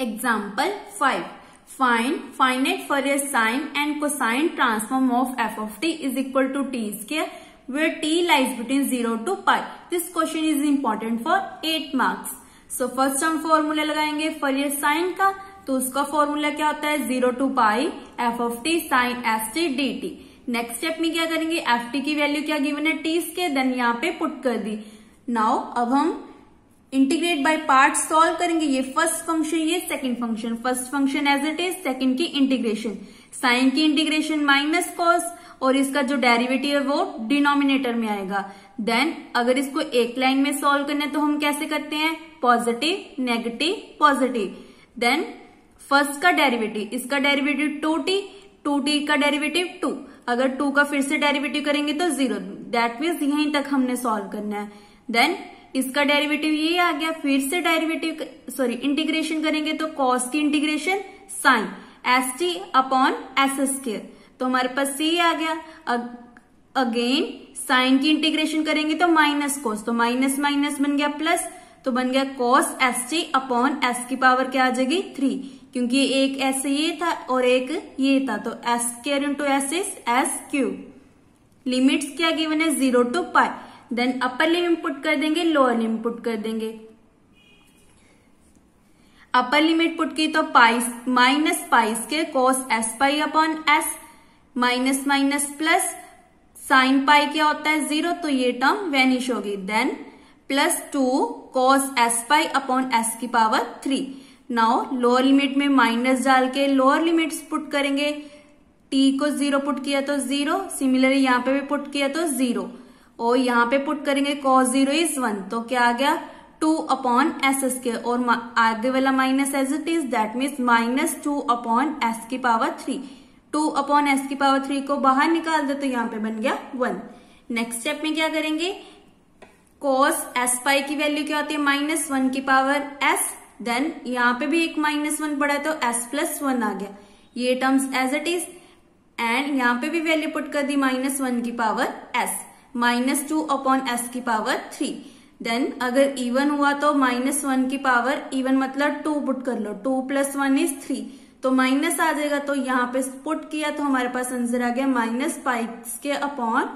Example five find finite Fourier sine and cosine transform of F of T is equal to T square where T lies between zero to pi this question is important for eight marks so first हम formula लगाएँगे Fourier sine का तो उसका formula क्या होता है? Zero to pi F of T sine S T D T next step में क्या करेंगे? एफ़ टी की वैल्यू क्या गिवन है? टी स्केयर देन यहाँ पे पुट कर दी. नाउ अब हम इंटीग्रेट बाय पार्ट सॉल्व करेंगे, ये फ़र्स्ट फ़ंक्शन ये second function first function as it is second की इंटीग्रेशन साइन की इंटीग्रेशन माइनस कॉस और इसका जो डेरिवेटिव है वो डिनोमिनेटर में आएगा. देन अगर इसको एक लाइन में सॉल्व करना है तो हम कैसे करते हैं? Positive negative positive then first का डेरिवेटिव इसका derivative two T two T का डेरिवेटिव टू अगर टू का फिर से डेरिवेटिव करेंगे तो ज़ीरो दैट मीन्स यहीं तक हमने सॉल्व करना है. देन इसका डेरिवेटिव ये आ गया? फिर से डेरिवेटिव सॉरी इंटीग्रेशन करेंगे तो कॉस की integration sine S T upon S square तो हमारे पास सी आ गया। अगेन साइन की इंटीग्रेशन करेंगे तो माइनस कॉस तो माइनस माइनस बन गया प्लस तो बन गया cos S T upon S की पावर क्या आ जाएगी? थ्री क्योंकि एक एस ये था और एक ये था तो S square into S is S cube limits क्या गिवन है? Zero two pi then upper limit put कर देंगे लोअर लिमिट पुट कर देंगे। अपर लिमिट पुट की तो pi s minus pi s के cos S pi upon S minus minus plus sine pi क्या होता है ज़ीरो तो ये टर्म वेनिश होगी। Then plus two cos S pi upon S की power three now lower limit में minus डाल के लोअर लिमिट पुट करेंगे। टी को ज़ीरो पुट किया तो ज़ीरो सिमिलरली यहाँ पे भी पुट किया तो ज़ीरो और यहाँ पे पुट करेंगे कॉस ज़ीरो इज़ वन तो क्या आ गया? टू अपॉन एस एस के और आगे वाला minus as it is that means minus two upon S की power three two upon S की पावर थ्री को बाहर निकाल दे तो यहाँ पे बन गया वन नेक्स्ट स्टेप में क्या करेंगे? कॉस एस पाई की वैल्यू क्या होती है? माइनस वन की पावर एस देन यहाँ पे भी एक माइनस वन पड़ा तो एस प्लस वन आ गया. ये terms as it is and यहाँ पे भी वैल्यू पुट कर दी माइनस वन की power S minus two upon S की पावर थ्री। देन अगर इवन हुआ तो माइनस वन की पावर इवन मतलब टू पुट कर लो। Two plus one is three तो माइनस आ जाएगा तो यहाँ पे पुट किया तो हमारे पास आंसर आ गया माइनस फाइव के upon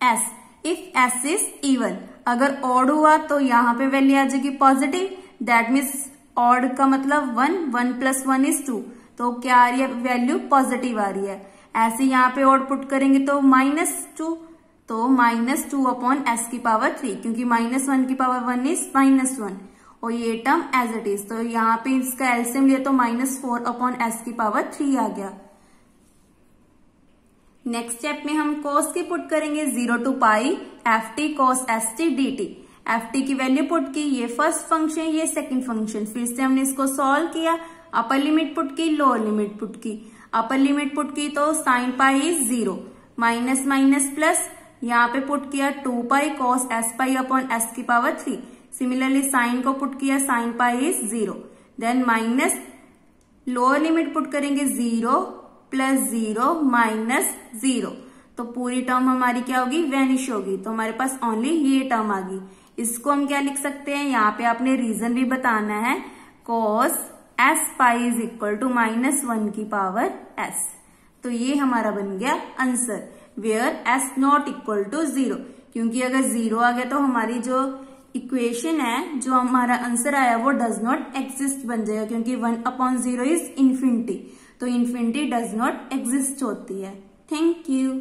S. If S is even अगर ऑड हुआ तो यहाँ पे वैल्यू आ जाएगी पॉजिटिव दैट मीन्स ऑड का मतलब one one plus one is two तो क्या आ रही है? वैल्यू पॉजिटिव आ रही है। ऐसे यहाँ पे ऑड पुट करेंगे तो माइनस टू तो माइनस टू अपॉन एस की पावर थ्री क्योंकि माइनस वन की power one is minus one और ये टर्म एज इट इज़ तो यहाँ पे इसका एल्सियम लिया तो माइनस फोर अपॉन एस की पावर थ्री आ गया. नेक्स्ट स्टेप में हम कॉस की पुट करेंगे zero to pi F T cos S T D T F T की वैल्यू पुट की, ये फ़र्स्ट फ़ंक्शन ये सेकंड फ़ंक्शन फिर से हमने इसको सॉल्व किया अपर लिमिट पुट की लोअर लिमिट पुट की. अपर लिमिट पुट की तो sine pi is zero minus minus plus यहाँ पे पुट किया two pi cos S pi upon S की पावर थ्री सिमिलरली साइन को पुट किया sine pi is zero then minus lower limit put करेंगे zero plus zero minus zero तो पूरी term हमारी क्या होगी? वेनिश होगी. तो हमारे पास ओनली ये टर्म आ गई. इसको हम क्या लिख सकते हैं? यहाँ पे आपने रीजन भी बताना है. Cos S pi is equal to minus one की पावर एस तो ये हमारा बन गया answer where S not equal to zero क्योंकि अगर ज़ीरो आ गया तो हमारी जो इक्वेशन है, जो हमारा आंसर आया, वो डज नॉट एग्जिस्ट बन जाएगा, क्योंकि one upon zero is infinity तो इन्फिनिटी डज नॉट एग्जिस्ट होती है. Thank you